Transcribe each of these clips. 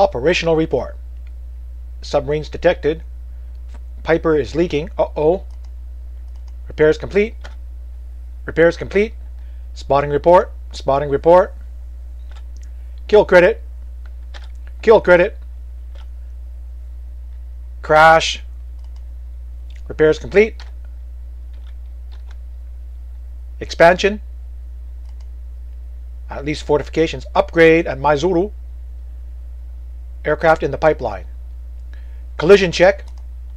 Operational report. Submarines detected. Piper is leaking. Uh-oh. Repairs complete. Repairs complete. Spotting report. Spotting report. Kill credit. Kill credit. Crash. Repairs complete. Expansion. At least fortifications. Upgrade at Maizuru. Aircraft in the pipeline. Collision check.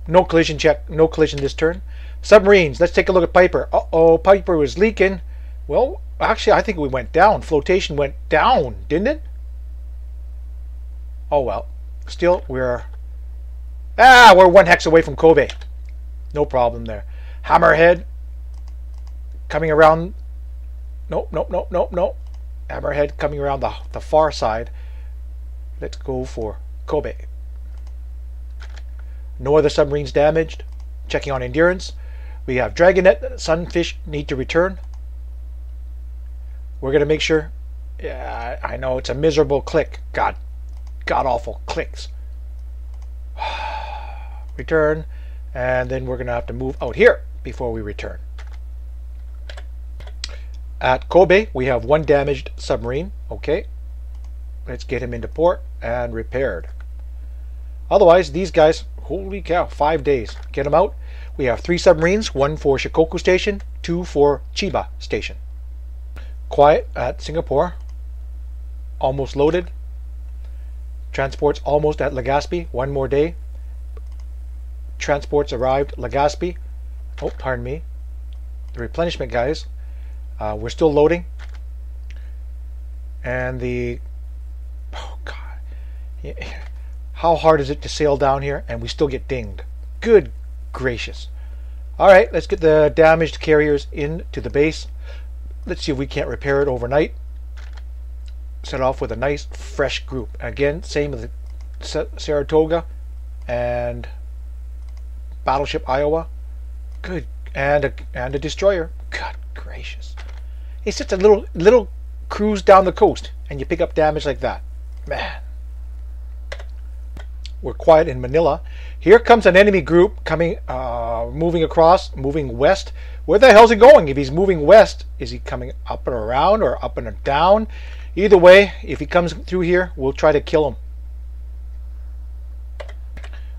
No collision check. No collision this turn. Submarines. Let's take a look at Piper. Uh-oh, Piper was leaking. Well, actually, I think we went down. Flotation went down, didn't it? Oh, well. Still, we're... Ah, we're one hex away from Kobe. No problem there. Hammerhead. Coming around... Nope, nope, nope, nope, nope. Hammerhead coming around the, the far side. Let's go for Kobe. No other submarines damaged. Checking on endurance. We have Dragonet, Sunfish need to return. We're going to make sure. Yeah, I know it's a miserable click. God, god awful clicks. return. And then we're going to have to move out here before we return. At Kobe, we have one damaged submarine. Okay. Let's get him into port and repaired. Otherwise, these guys, holy cow, five days. Get them out. We have three submarines, one for Shikoku Station, two for Chiba Station. Quiet at Singapore. Almost loaded. Transports almost at Legazpi. One more day. Transports arrived Legazpi. Oh, pardon me. The replenishment guys. Uh, we're still loading. And the how hard is it to sail down here and we still get dinged? Good gracious! All right, let's get the damaged carriers into the base. Let's see if we can't repair it overnight. Set off with a nice fresh group. Again, same with the Saratoga and Battleship Iowa. Good, and a and a destroyer. God gracious! It's just a little little cruise down the coast, and you pick up damage like that. Man. We're quiet in Manila. Here comes an enemy group coming, uh, moving across, moving west. Where the hell's he going? If he's moving west, is he coming up and around or up and down? Either way, if he comes through here, we'll try to kill him.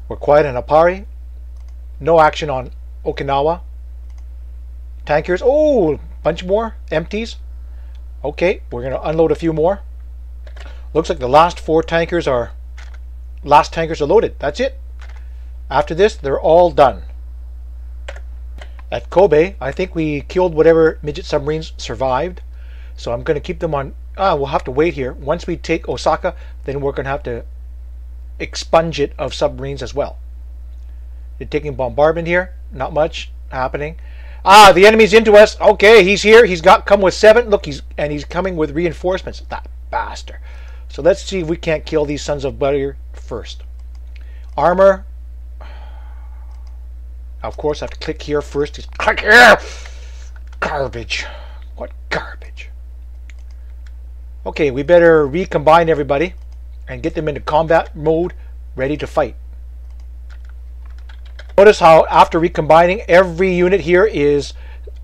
We're quiet in Aparri. No action on Okinawa. Tankers. Oh, bunch more empties. Okay, we're going to unload a few more. Looks like the last four tankers are last tankers are loaded. That's it. After this, they're all done. At Kobe, I think we killed whatever midget submarines survived. So I'm going to keep them on. Ah, we'll have to wait here. Once we take Osaka, then we're going to have to expunge it of submarines as well. They're taking bombardment here. Not much happening. Ah, the enemy's into us. Okay, he's here. He's got come with seven. Look, he's and he's coming with reinforcements. That bastard. So let's see if we can't kill these sons of butter first. Armor. Of course, I have to click here first. Just click here. Garbage. What garbage? Okay, we better recombine everybody and get them into combat mode, ready to fight. Notice how after recombining, every unit here is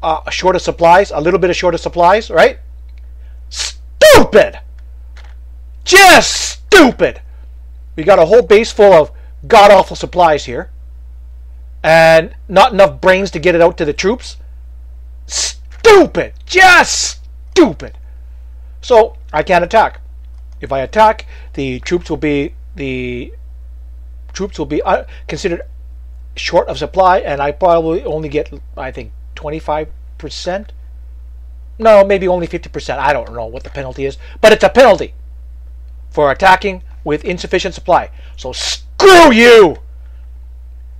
uh, short of supplies, a little bit of short of supplies, right? Stupid! Just stupid! We got a whole base full of god-awful supplies here. And not enough brains to get it out to the troops. Stupid! Just stupid! So, I can't attack. If I attack, the troops will be the troops will be uh, considered short of supply, and I probably only get, I think, 25%. No, maybe only 50%. I don't know what the penalty is, but it's a penalty for attacking with insufficient supply. So screw you!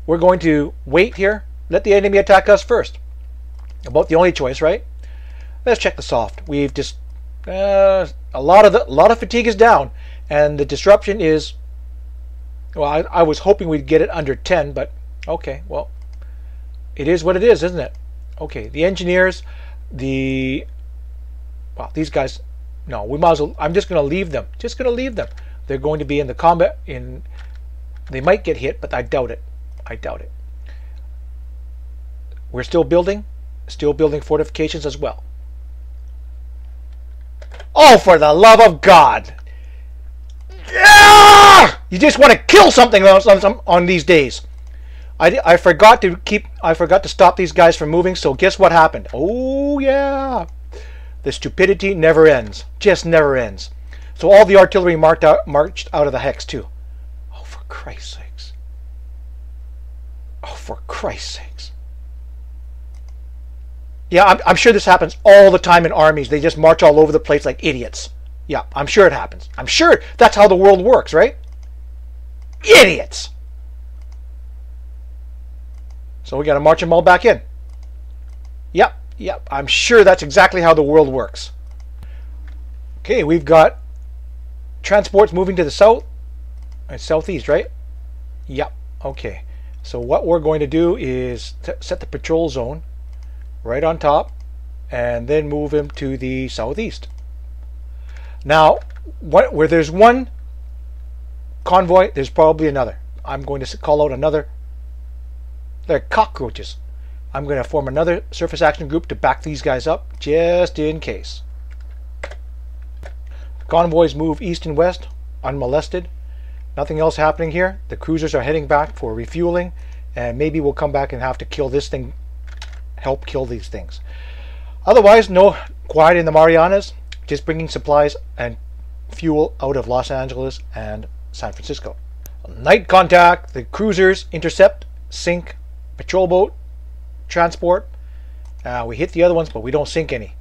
We're going to wait here, let the enemy attack us first. About the only choice, right? Let's check the soft. We've just uh, a lot of the a lot of fatigue is down, and the disruption is. Well, I, I was hoping we'd get it under 10, but okay, well, it is what it is, isn't it? Okay, the engineers, the well, these guys. No, we might as well. I'm just going to leave them. Just going to leave them. they're going to be in the combat in they might get hit, but I doubt it. I doubt it. We're still building, still building fortifications as well. Oh, for the love of God! Yeah! You just want to kill something on, on these days. I, I forgot to keep I forgot to stop these guys from moving. So guess what happened? Oh yeah, the stupidity never ends. Just never ends. So all the artillery out, marched out of the hex too. Oh, for Christ's sakes! Oh, for Christ's sakes! Yeah, I'm, I'm sure this happens all the time in armies. They just march all over the place like idiots. Yeah, I'm sure it happens. I'm sure that's how the world works, right? Idiots! So we got to march them all back in. Yep, yep. I'm sure that's exactly how the world works. Okay, we've got transports moving to the south and southeast, right? Yep. Okay. So what we're going to do is set the patrol zone right on top and then move him to the southeast. Now, what, where there's one convoy, there's probably another. I'm going to call out another. They're cockroaches. I'm going to form another surface action group to back these guys up just in case. Convoys move east and west, unmolested. Nothing else happening here. The cruisers are heading back for refueling, and maybe we'll come back and have to kill this thing, help kill these things. Otherwise, no quiet in the Marianas, just bringing supplies and fuel out of Los Angeles and San Francisco. Night contact, the cruisers intercept, sink, patrol boat, transport. Uh, we hit the other ones, but we don't sink any.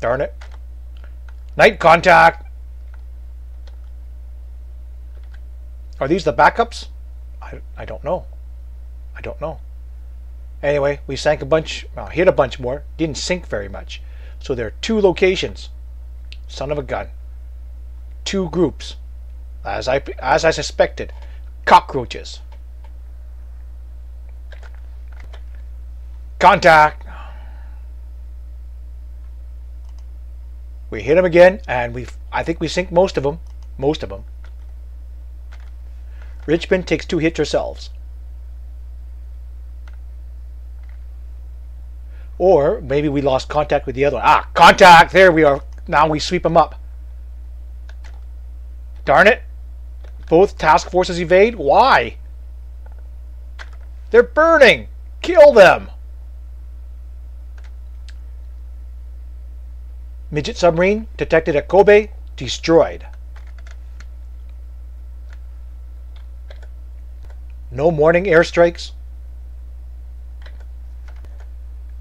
Darn it. Night contact, Are these the backups? I, I don't know. I don't know. Anyway, we sank a bunch, well, hit a bunch more, didn't sink very much. So there are two locations. Son of a gun. Two groups. As I, as I suspected. Cockroaches. Contact. We hit them again, and we I think we sink most of them. Most of them. Richmond takes two hits ourselves. Or maybe we lost contact with the other one. Ah, contact! There we are. Now we sweep them up. Darn it. Both task forces evade? Why? They're burning! Kill them! Midget submarine detected at Kobe, destroyed. No morning airstrikes.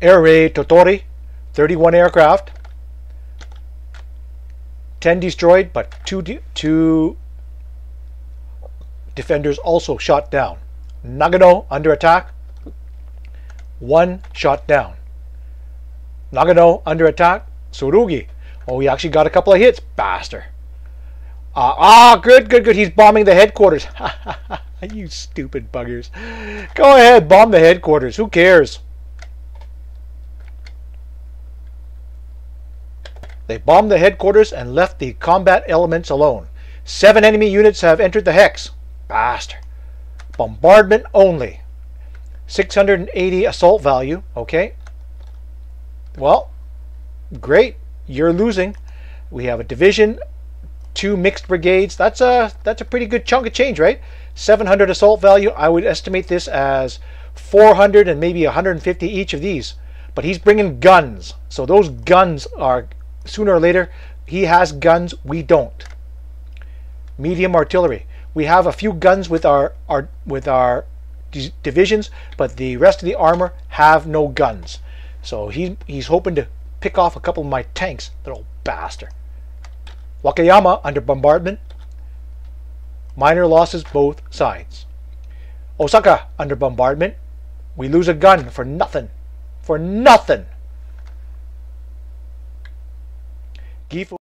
Air raid Tottori, 31 aircraft. 10 destroyed, but two, de two defenders also shot down. Nagano under attack. One shot down. Nagano under attack. Tsurugi. Oh, he actually got a couple of hits. Bastard. Uh, ah, good, good, good. He's bombing the headquarters. you stupid buggers. Go ahead, bomb the headquarters. Who cares? They bombed the headquarters and left the combat elements alone. Seven enemy units have entered the hex. Bastard. Bombardment only. 680 assault value. Okay. Well, great. You're losing. We have a division, two mixed brigades. That's a that's a pretty good chunk of change, right? 700 assault value. I would estimate this as 400 and maybe 150 each of these. But he's bringing guns. So those guns are, sooner or later, he has guns, we don't. Medium artillery. We have a few guns with our, our with our divisions, but the rest of the armor have no guns. So he, he's hoping to off a couple of my tanks, little bastard. Wakayama under bombardment. Minor losses both sides. Osaka under bombardment. We lose a gun for nothing. For nothing. Gifu